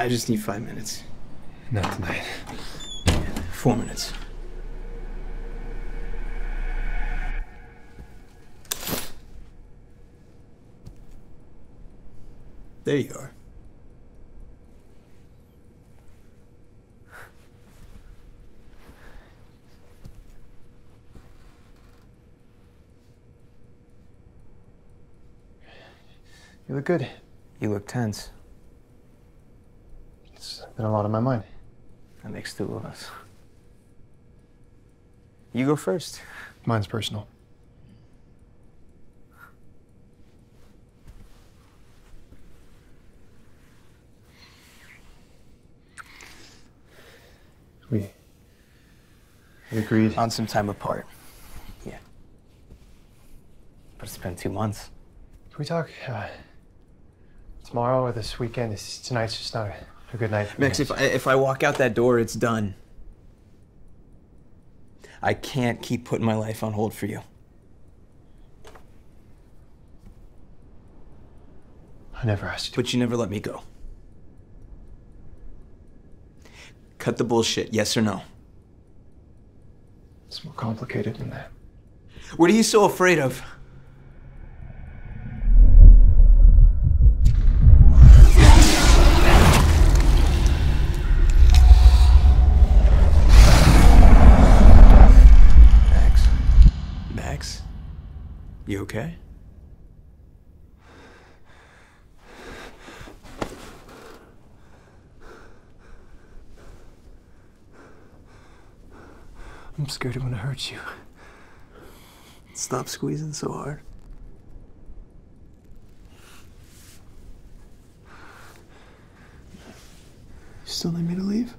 I just need five minutes. Not tonight. Four minutes. There you are. You look good. You look tense. It's been a lot on my mind. That makes two of us. You go first. Mine's personal. We, we agreed. On some time apart. Yeah. But it's been two months. Can we talk uh, tomorrow or this weekend? Tonight's just not a, a good night Max, me. if I, if I walk out that door, it's done. I can't keep putting my life on hold for you. I never asked you to. But you never let me go. Cut the bullshit, yes or no? It's more complicated than that. What are you so afraid of? You okay? I'm scared I'm gonna hurt you. Stop squeezing so hard. You still need me to leave?